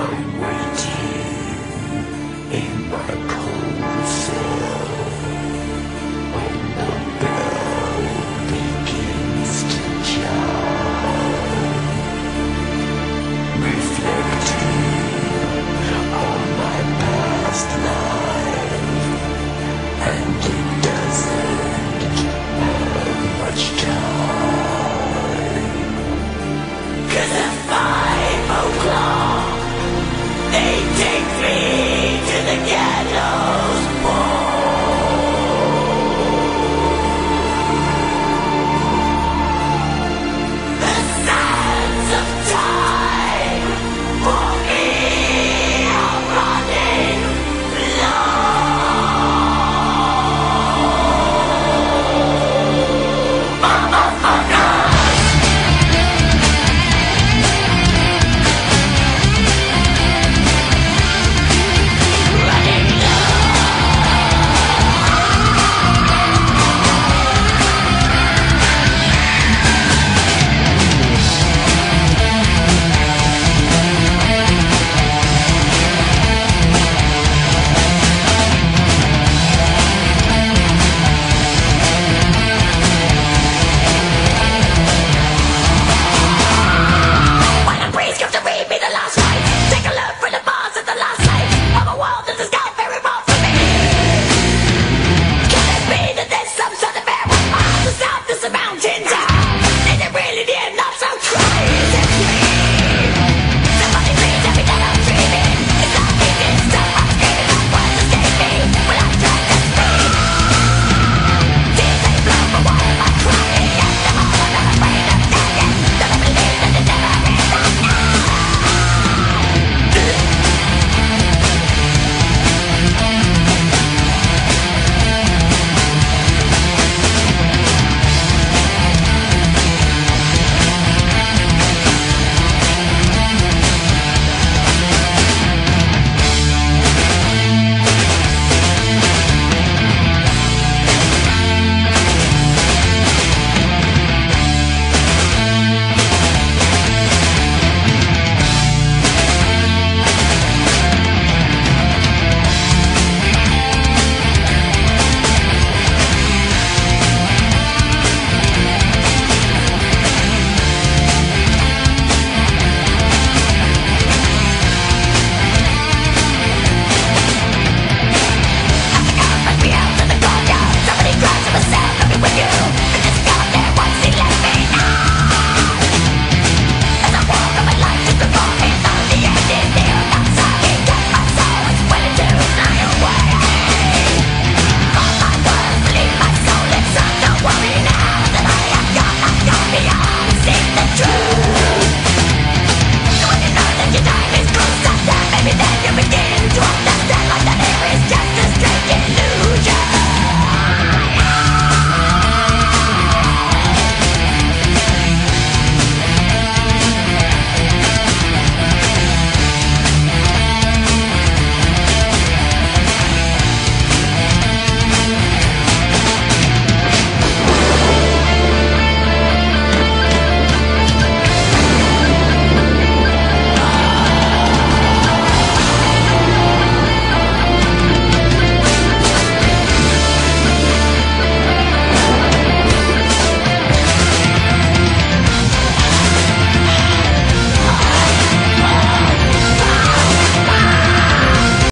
Amen.